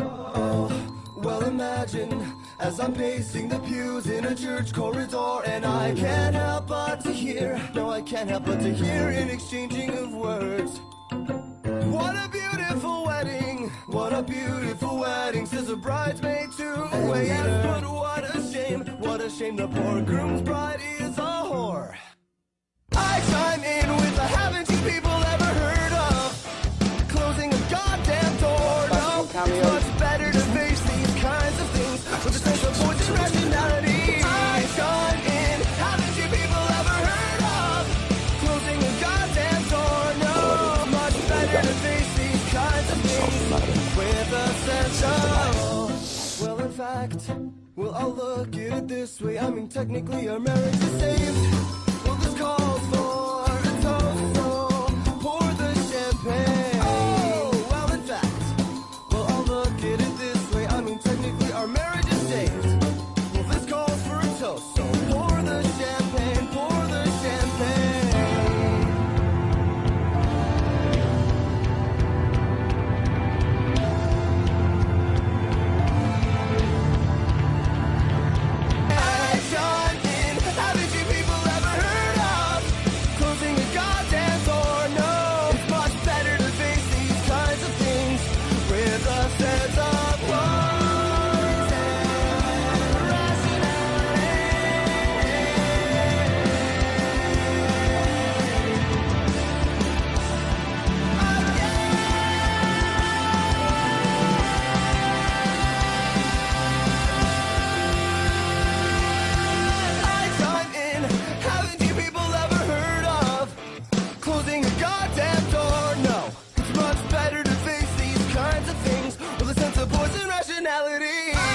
Oh, imagine as I'm pacing the pews in a church corridor, and I can't help but to hear, no, I can't help but to hear an exchanging of words. What a beautiful wedding, what a beautiful wedding, says a bridesmaid to a waiter. But what a shame, what a shame, the poor groom's bride is with a sense of rationality. I chime in, haven't you people ever heard of closing a goddamn door? No, much better to face these kinds of things with a sense of. Well, in fact, well, I'll look at it this way. I mean, technically, our marriage is saved. Much